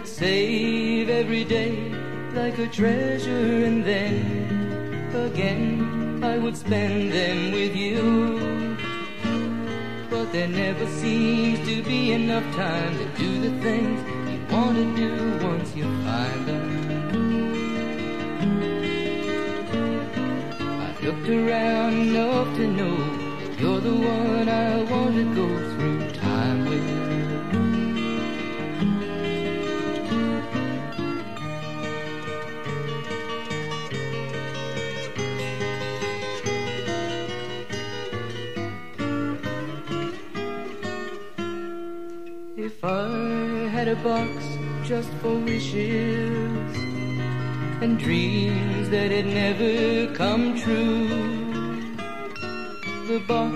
I'd save every day like a treasure and then again I would spend them with you. But there never seems to be enough time to do the things you want to do once you find them. I've looked around enough to know that you're the one I want to go If I had a box just for wishes and dreams that had never come true, the box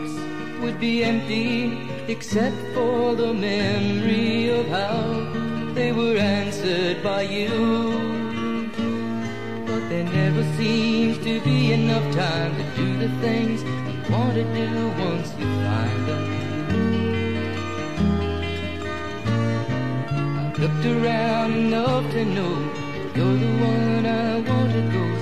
would be empty except for the memory of how they were answered by you. But there never seems to be enough time to do the things you want to do once you find them. Looked around enough to know you're the one I want to go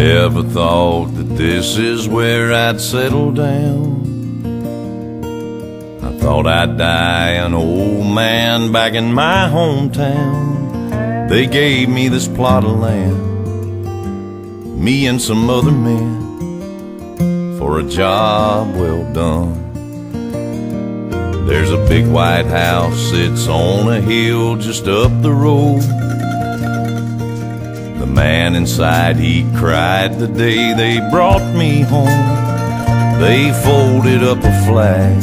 I never thought that this is where I'd settle down. I thought I'd die an old man back in my hometown. They gave me this plot of land, me and some other men, for a job well done. There's a big white house, it's on a hill just up the road. Man inside, he cried the day they brought me home. They folded up a flag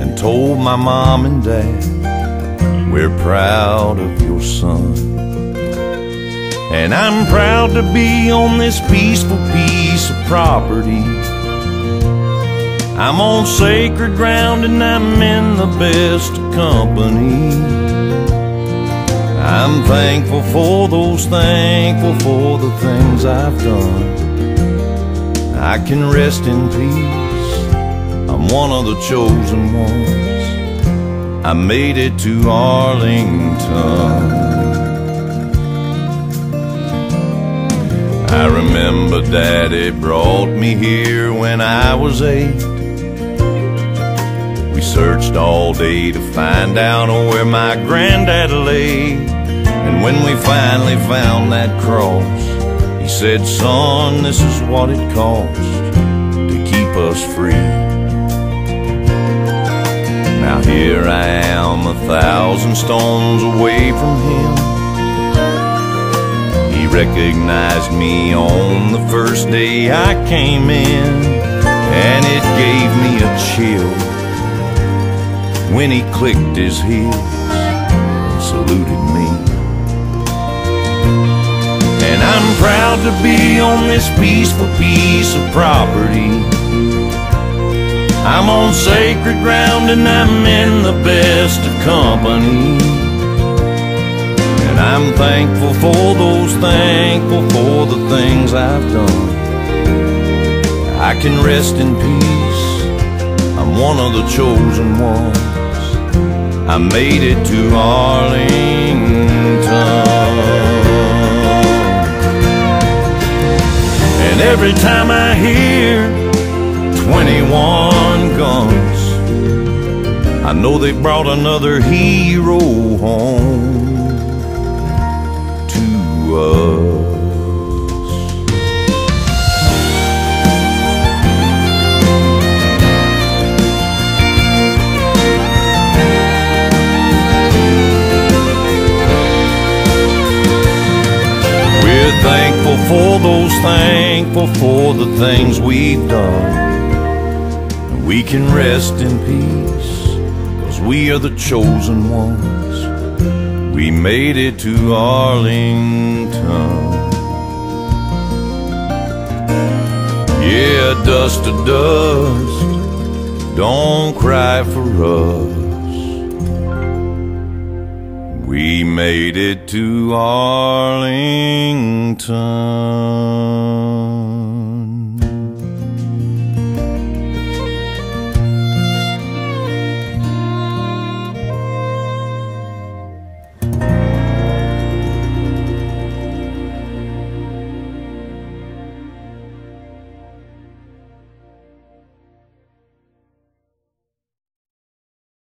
and told my mom and dad, We're proud of your son. And I'm proud to be on this peaceful piece of property. I'm on sacred ground and I'm in the best company. I'm thankful for those, thankful for the things I've done. I can rest in peace. I'm one of the chosen ones. I made it to Arlington. I remember Daddy brought me here when I was eight. We searched all day to find out where my granddad lay. And when we finally found that cross, he said, Son, this is what it costs to keep us free. Now here I am, a thousand stones away from him. He recognized me on the first day I came in, and it gave me a chill when he clicked his heels and saluted me. I'm proud to be on this peaceful piece of property. I'm on sacred ground and I'm in the best of company. And I'm thankful for those, thankful for the things I've done. I can rest in peace. I'm one of the chosen ones. I made it to Arlington. Every time I hear 21 guns, I know they brought another hero home to us. Thankful for the things we've done. We can rest in peace, cause we are the chosen ones. We made it to Arlington. Yeah, dust to dust, don't cry for us. We made it to Arlington.